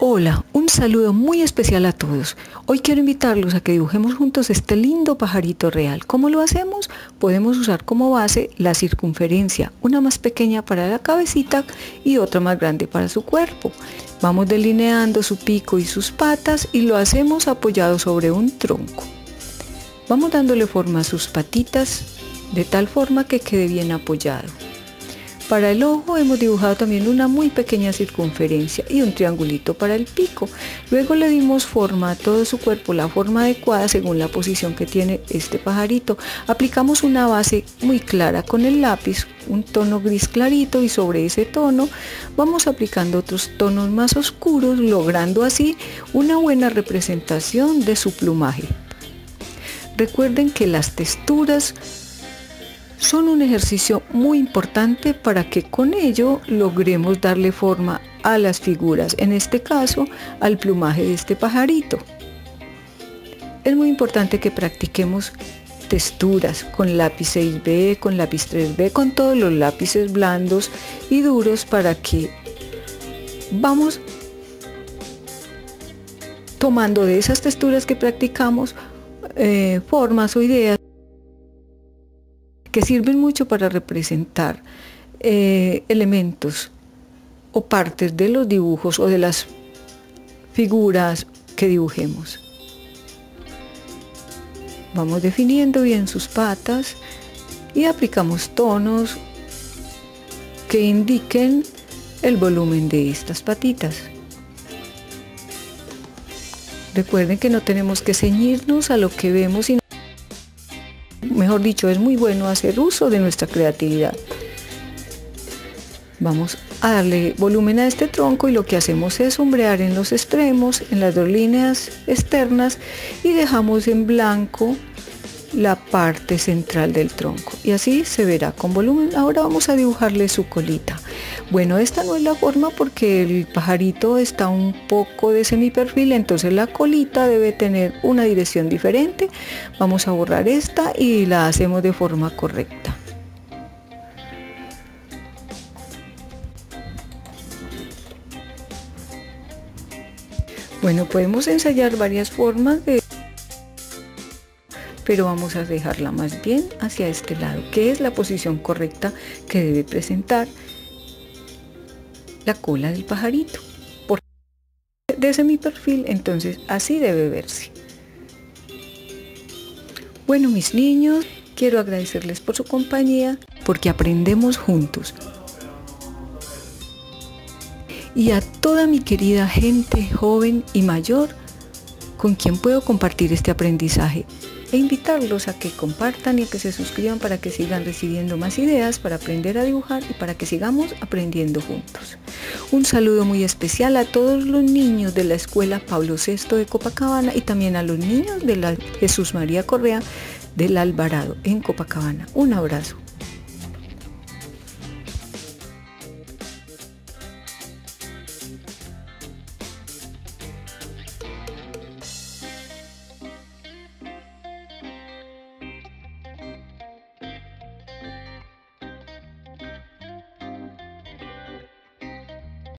Hola, un saludo muy especial a todos. Hoy quiero invitarlos a que dibujemos juntos este lindo pajarito real. ¿Cómo lo hacemos? Podemos usar como base la circunferencia, una más pequeña para la cabecita y otra más grande para su cuerpo. Vamos delineando su pico y sus patas y lo hacemos apoyado sobre un tronco. Vamos dándole forma a sus patitas de tal forma que quede bien apoyado. Para el ojo hemos dibujado también una muy pequeña circunferencia y un triangulito para el pico. Luego le dimos forma a todo su cuerpo, la forma adecuada según la posición que tiene este pajarito. Aplicamos una base muy clara con el lápiz, un tono gris clarito y sobre ese tono vamos aplicando otros tonos más oscuros, logrando así una buena representación de su plumaje. Recuerden que las texturas son un ejercicio muy importante para que con ello logremos darle forma a las figuras, en este caso al plumaje de este pajarito. Es muy importante que practiquemos texturas con lápiz 6B, con lápiz 3B, con todos los lápices blandos y duros para que vamos tomando de esas texturas que practicamos eh, formas o ideas que sirven mucho para representar eh, elementos o partes de los dibujos o de las figuras que dibujemos. Vamos definiendo bien sus patas y aplicamos tonos que indiquen el volumen de estas patitas. Recuerden que no tenemos que ceñirnos a lo que vemos, sino mejor dicho, es muy bueno hacer uso de nuestra creatividad. Vamos a darle volumen a este tronco y lo que hacemos es sombrear en los extremos, en las dos líneas externas y dejamos en blanco la parte central del tronco y así se verá con volumen. Ahora vamos a dibujarle su colita. Bueno, esta no es la forma porque el pajarito está un poco de semiperfil, entonces la colita debe tener una dirección diferente. Vamos a borrar esta y la hacemos de forma correcta. Bueno, podemos ensayar varias formas de pero vamos a dejarla más bien hacia este lado, que es la posición correcta que debe presentar la cola del pajarito. Por desde mi perfil, entonces así debe verse. Bueno, mis niños, quiero agradecerles por su compañía, porque aprendemos juntos. Y a toda mi querida gente joven y mayor, con quien puedo compartir este aprendizaje e invitarlos a que compartan y a que se suscriban para que sigan recibiendo más ideas para aprender a dibujar y para que sigamos aprendiendo juntos. Un saludo muy especial a todos los niños de la Escuela Pablo VI de Copacabana y también a los niños de la Jesús María Correa del Alvarado en Copacabana. Un abrazo.